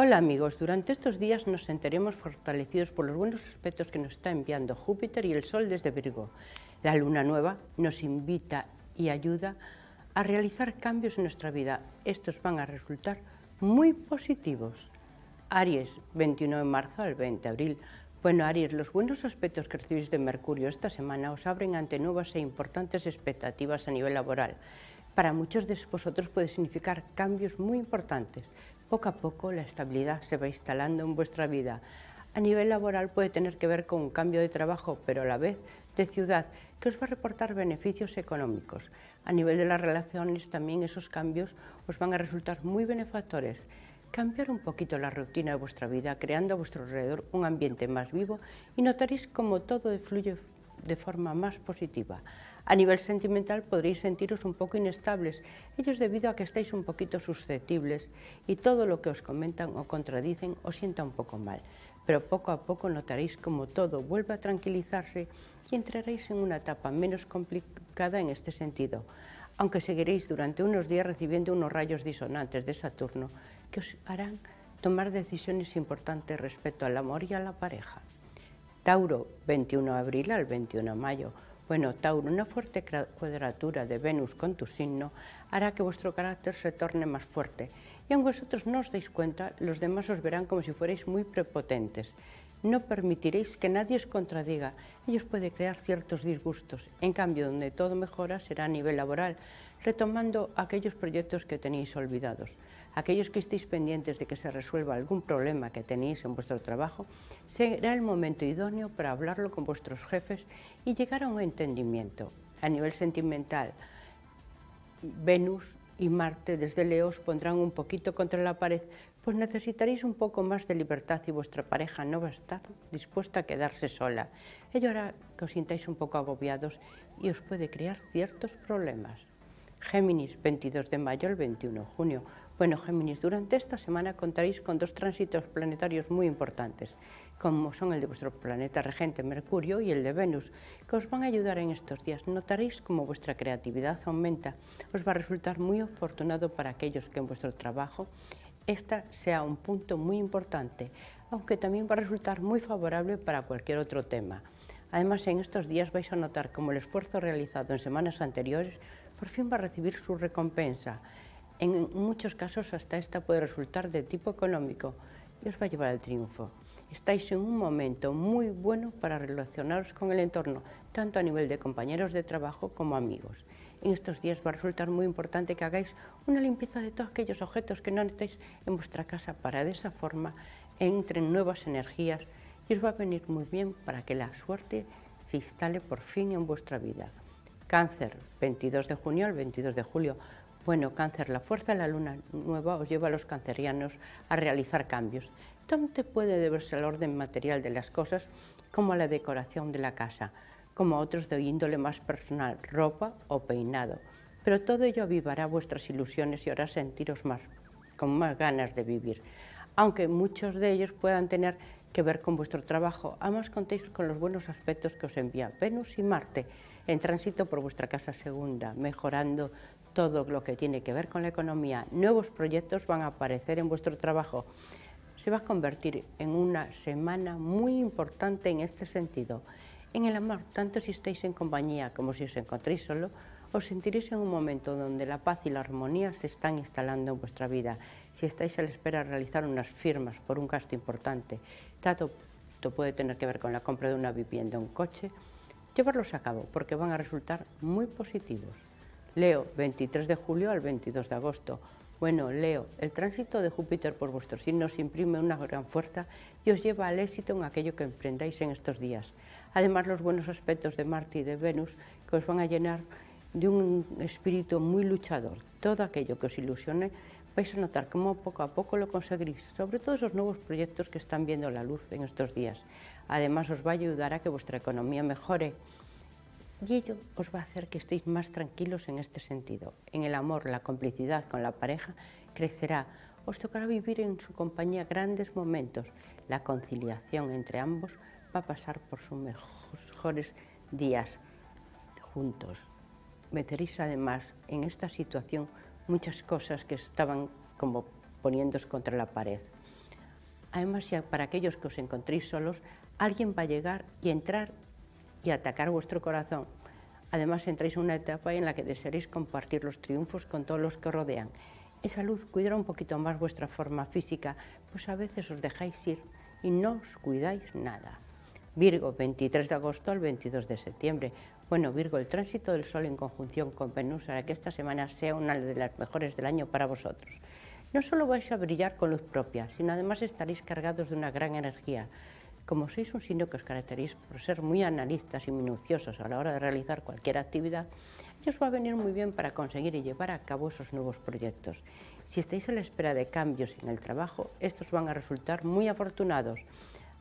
Hola amigos, durante estos días nos sentiremos fortalecidos por los buenos aspectos que nos está enviando Júpiter y el Sol desde Virgo. La luna nueva nos invita y ayuda a realizar cambios en nuestra vida. Estos van a resultar muy positivos. Aries, 21 de marzo al 20 de abril. Bueno, Aries, los buenos aspectos que recibís de Mercurio esta semana os abren ante nuevas e importantes expectativas a nivel laboral. Para muchos de vosotros puede significar cambios muy importantes, poco a poco la estabilidad se va instalando en vuestra vida. A nivel laboral puede tener que ver con un cambio de trabajo, pero a la vez de ciudad, que os va a reportar beneficios económicos. A nivel de las relaciones también esos cambios os van a resultar muy benefactores. Cambiar un poquito la rutina de vuestra vida, creando a vuestro alrededor un ambiente más vivo y notaréis cómo todo fluye de forma más positiva. A nivel sentimental podréis sentiros un poco inestables, ellos debido a que estáis un poquito susceptibles y todo lo que os comentan o contradicen os sienta un poco mal. Pero poco a poco notaréis como todo vuelve a tranquilizarse y entraréis en una etapa menos complicada en este sentido, aunque seguiréis durante unos días recibiendo unos rayos disonantes de Saturno que os harán tomar decisiones importantes respecto al amor y a la pareja. Tauro, 21 de abril al 21 de mayo. Bueno, Tauro, una fuerte cuadratura de Venus con tu signo hará que vuestro carácter se torne más fuerte y aunque vosotros no os deis cuenta, los demás os verán como si fuerais muy prepotentes. No permitiréis que nadie os contradiga, ellos puede crear ciertos disgustos. En cambio, donde todo mejora será a nivel laboral, retomando aquellos proyectos que tenéis olvidados. Aquellos que estéis pendientes de que se resuelva algún problema que tenéis en vuestro trabajo, será el momento idóneo para hablarlo con vuestros jefes y llegar a un entendimiento. A nivel sentimental, Venus y Marte desde Leo os pondrán un poquito contra la pared, pues necesitaréis un poco más de libertad y vuestra pareja no va a estar dispuesta a quedarse sola. Ello hará que os sintáis un poco agobiados y os puede crear ciertos problemas. Géminis, 22 de mayo al 21 de junio. Bueno, Géminis, durante esta semana contaréis con dos tránsitos planetarios muy importantes, como son el de vuestro planeta regente Mercurio y el de Venus, que os van a ayudar en estos días. Notaréis como vuestra creatividad aumenta. Os va a resultar muy afortunado para aquellos que en vuestro trabajo esta sea un punto muy importante, aunque también va a resultar muy favorable para cualquier otro tema. Además, en estos días vais a notar como el esfuerzo realizado en semanas anteriores por fin va a recibir su recompensa. En muchos casos hasta esta puede resultar de tipo económico y os va a llevar al triunfo. Estáis en un momento muy bueno para relacionaros con el entorno, tanto a nivel de compañeros de trabajo como amigos. En estos días va a resultar muy importante que hagáis una limpieza de todos aquellos objetos que no necesitáis en vuestra casa para de esa forma entren nuevas energías y os va a venir muy bien para que la suerte se instale por fin en vuestra vida. Cáncer, 22 de junio al 22 de julio. Bueno, cáncer, la fuerza de la luna nueva os lleva a los cancerianos a realizar cambios. Tanto puede deberse al orden material de las cosas como a la decoración de la casa, como a otros de índole más personal, ropa o peinado. Pero todo ello avivará vuestras ilusiones y hará sentiros más, con más ganas de vivir. Aunque muchos de ellos puedan tener que ver con vuestro trabajo. Además contéis con los buenos aspectos que os envía Venus y Marte en tránsito por vuestra casa segunda, mejorando todo lo que tiene que ver con la economía. Nuevos proyectos van a aparecer en vuestro trabajo. Se va a convertir en una semana muy importante en este sentido. En el amor, tanto si estáis en compañía como si os encontréis solo, os sentiréis en un momento donde la paz y la armonía se están instalando en vuestra vida. Si estáis a la espera de realizar unas firmas por un gasto importante, tanto puede tener que ver con la compra de una vivienda o un coche, llevarlos a cabo porque van a resultar muy positivos. Leo, 23 de julio al 22 de agosto. Bueno, Leo, el tránsito de Júpiter por vuestro signo os imprime una gran fuerza y os lleva al éxito en aquello que emprendáis en estos días. Además, los buenos aspectos de Marte y de Venus que os van a llenar de un espíritu muy luchador. Todo aquello que os ilusione vais a notar cómo poco a poco lo conseguiréis, sobre todo esos nuevos proyectos que están viendo la luz en estos días. Además os va a ayudar a que vuestra economía mejore y ello os va a hacer que estéis más tranquilos en este sentido. En el amor, la complicidad con la pareja crecerá. Os tocará vivir en su compañía grandes momentos. La conciliación entre ambos va a pasar por sus mejores días juntos meteréis además en esta situación muchas cosas que estaban como poniéndose contra la pared. Además, para aquellos que os encontréis solos, alguien va a llegar y entrar y atacar vuestro corazón. Además, entráis en una etapa en la que desearéis compartir los triunfos con todos los que os rodean. Esa luz cuidará un poquito más vuestra forma física, pues a veces os dejáis ir y no os cuidáis nada. Virgo, 23 de agosto al 22 de septiembre. Bueno, Virgo, el tránsito del Sol en conjunción con Venus hará que esta semana sea una de las mejores del año para vosotros. No solo vais a brillar con luz propia, sino además estaréis cargados de una gran energía. Como sois un signo que os caracterizáis por ser muy analistas y minuciosos a la hora de realizar cualquier actividad, os va a venir muy bien para conseguir y llevar a cabo esos nuevos proyectos. Si estáis a la espera de cambios en el trabajo, estos van a resultar muy afortunados.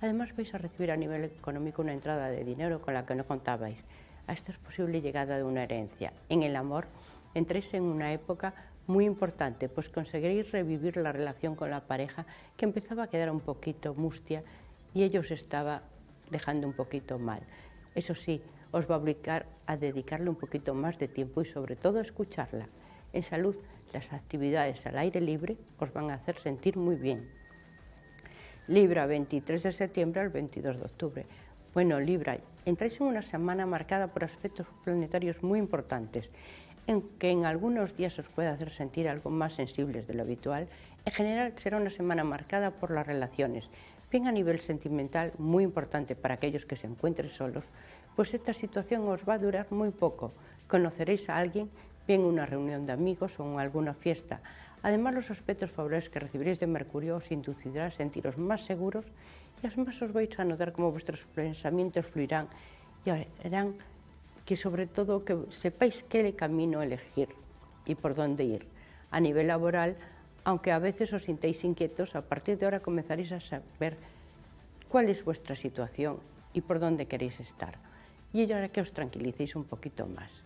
Además vais a recibir a nivel económico una entrada de dinero con la que no contabais. A esto es posible llegada de una herencia. En el amor entréis en una época muy importante, pues conseguiréis revivir la relación con la pareja que empezaba a quedar un poquito mustia y ellos estaba dejando un poquito mal. Eso sí, os va a obligar a dedicarle un poquito más de tiempo y sobre todo a escucharla. En salud, las actividades al aire libre os van a hacer sentir muy bien. Libra, 23 de septiembre al 22 de octubre. Bueno, Libra, entráis en una semana marcada por aspectos planetarios muy importantes, en que en algunos días os puede hacer sentir algo más sensibles de lo habitual. En general será una semana marcada por las relaciones, bien a nivel sentimental, muy importante para aquellos que se encuentren solos, pues esta situación os va a durar muy poco. Conoceréis a alguien, bien en una reunión de amigos o en alguna fiesta, Además, los aspectos favorables que recibiréis de Mercurio os inducirá a sentiros más seguros y además os vais a notar cómo vuestros pensamientos fluirán y harán que sobre todo que sepáis qué camino elegir y por dónde ir. A nivel laboral, aunque a veces os sintéis inquietos, a partir de ahora comenzaréis a saber cuál es vuestra situación y por dónde queréis estar. Y ello hará que os tranquilicéis un poquito más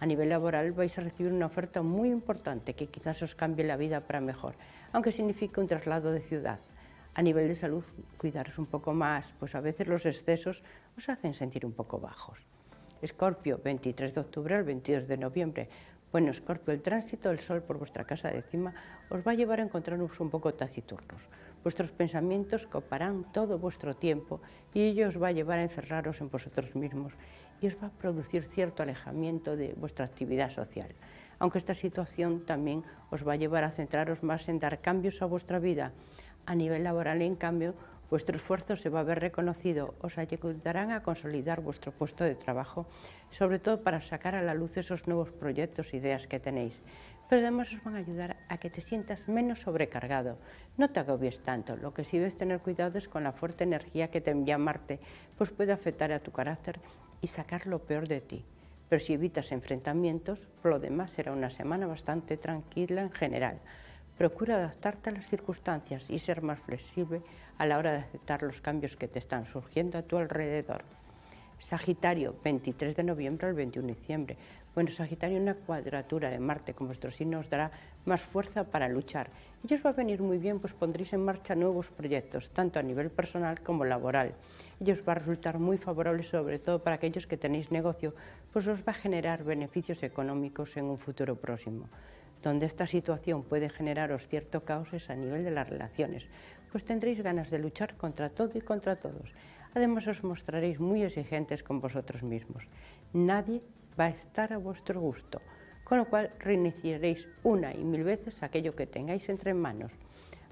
a nivel laboral vais a recibir una oferta muy importante que quizás os cambie la vida para mejor, aunque signifique un traslado de ciudad. A nivel de salud, cuidaros un poco más, pues a veces los excesos os hacen sentir un poco bajos. Escorpio, 23 de octubre al 22 de noviembre. Bueno, Escorpio, el tránsito del Sol por vuestra casa de cima os va a llevar a encontraros un poco taciturnos. Vuestros pensamientos coparán todo vuestro tiempo y ello os va a llevar a encerraros en vosotros mismos y os va a producir cierto alejamiento de vuestra actividad social. Aunque esta situación también os va a llevar a centraros más en dar cambios a vuestra vida. A nivel laboral, en cambio, vuestro esfuerzo se va a ver reconocido, os ayudarán a consolidar vuestro puesto de trabajo, sobre todo para sacar a la luz esos nuevos proyectos e ideas que tenéis. Pero además os van a ayudar a que te sientas menos sobrecargado. No te agobies tanto, lo que sí debes tener cuidado es con la fuerte energía que te envía Marte, pues puede afectar a tu carácter y sacar lo peor de ti. Pero si evitas enfrentamientos, por lo demás será una semana bastante tranquila en general. Procura adaptarte a las circunstancias y ser más flexible a la hora de aceptar los cambios que te están surgiendo a tu alrededor. Sagitario, 23 de noviembre al 21 de diciembre. Bueno, Sagitario, una cuadratura de Marte con vuestro signo os dará más fuerza para luchar. Y os va a venir muy bien, pues pondréis en marcha nuevos proyectos, tanto a nivel personal como laboral. Y os va a resultar muy favorable, sobre todo para aquellos que tenéis negocio, pues os va a generar beneficios económicos en un futuro próximo. Donde esta situación puede generaros cierto caos es a nivel de las relaciones, pues tendréis ganas de luchar contra todo y contra todos. Además os mostraréis muy exigentes con vosotros mismos. Nadie va a estar a vuestro gusto, con lo cual reiniciaréis una y mil veces aquello que tengáis entre manos.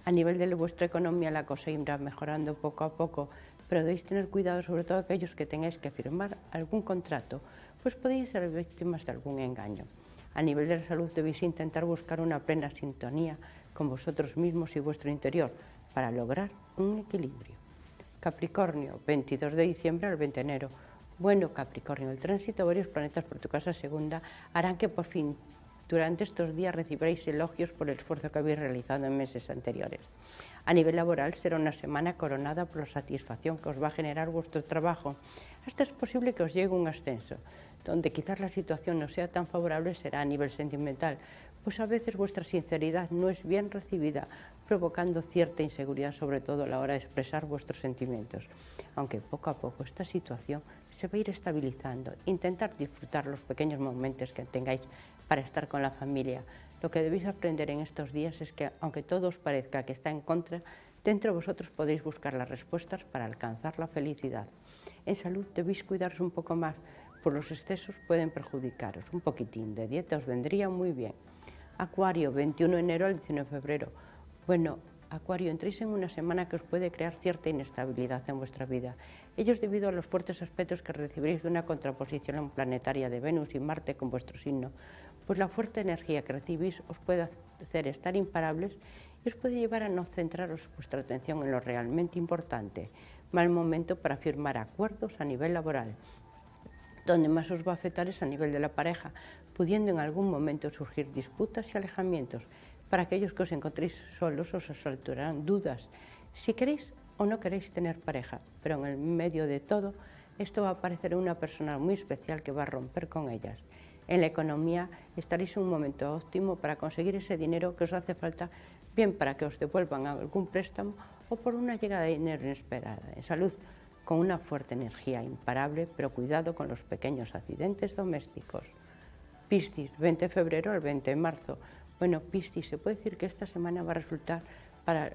A nivel de vuestra economía la cosa irá mejorando poco a poco, pero debéis tener cuidado sobre todo aquellos que tengáis que firmar algún contrato, pues podéis ser víctimas de algún engaño. A nivel de la salud debéis intentar buscar una plena sintonía con vosotros mismos y vuestro interior para lograr un equilibrio. Capricornio, 22 de diciembre al 20 de enero. Bueno, Capricornio, el tránsito de varios planetas por tu casa segunda harán que por fin durante estos días recibiréis elogios por el esfuerzo que habéis realizado en meses anteriores. A nivel laboral será una semana coronada por la satisfacción que os va a generar vuestro trabajo. Hasta es posible que os llegue un ascenso. Donde quizás la situación no sea tan favorable será a nivel sentimental, pues a veces vuestra sinceridad no es bien recibida, provocando cierta inseguridad, sobre todo a la hora de expresar vuestros sentimientos. Aunque poco a poco esta situación se va a ir estabilizando. Intentar disfrutar los pequeños momentos que tengáis para estar con la familia. Lo que debéis aprender en estos días es que, aunque todo os parezca que está en contra, Dentro de vosotros podéis buscar las respuestas para alcanzar la felicidad. En salud debéis cuidaros un poco más, por los excesos pueden perjudicaros. Un poquitín de dieta os vendría muy bien. Acuario, 21 de enero al 19 de febrero. Bueno, Acuario, entréis en una semana que os puede crear cierta inestabilidad en vuestra vida. Ellos debido a los fuertes aspectos que recibiréis de una contraposición planetaria de Venus y Marte con vuestro signo, pues la fuerte energía que recibís os puede hacer estar imparables y os puede llevar a no centraros vuestra atención en lo realmente importante. Mal momento para firmar acuerdos a nivel laboral. Donde más os va a afectar es a nivel de la pareja, pudiendo en algún momento surgir disputas y alejamientos. Para aquellos que os encontréis solos os asaltarán dudas si queréis o no queréis tener pareja, pero en el medio de todo esto va a aparecer una persona muy especial que va a romper con ellas. En la economía estaréis en un momento óptimo para conseguir ese dinero que os hace falta, bien para que os devuelvan algún préstamo o por una llegada de dinero inesperada. En salud, con una fuerte energía imparable, pero cuidado con los pequeños accidentes domésticos. Piscis, 20 de febrero al 20 de marzo. Bueno, Piscis, se puede decir que esta semana va a resultar para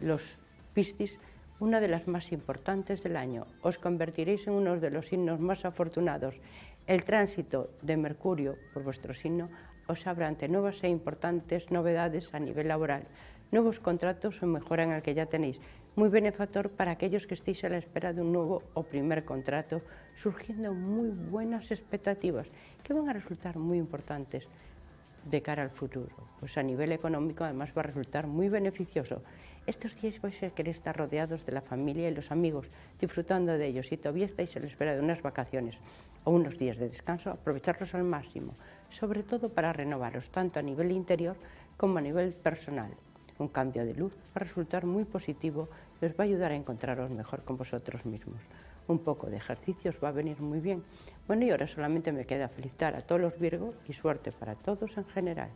los Piscis una de las más importantes del año. Os convertiréis en uno de los signos más afortunados. El tránsito de Mercurio por vuestro signo os abre ante nuevas e importantes novedades a nivel laboral, nuevos contratos o mejora en el que ya tenéis, muy benefactor para aquellos que estéis a la espera de un nuevo o primer contrato, surgiendo muy buenas expectativas que van a resultar muy importantes de cara al futuro. Pues a nivel económico además va a resultar muy beneficioso. Estos días vais a querer estar rodeados de la familia y los amigos, disfrutando de ellos. Si todavía estáis a la espera de unas vacaciones o unos días de descanso, aprovecharlos al máximo, sobre todo para renovaros tanto a nivel interior como a nivel personal. Un cambio de luz va a resultar muy positivo y os va a ayudar a encontraros mejor con vosotros mismos. Un poco de ejercicio os va a venir muy bien. Bueno, y ahora solamente me queda felicitar a todos los Virgos y suerte para todos en general.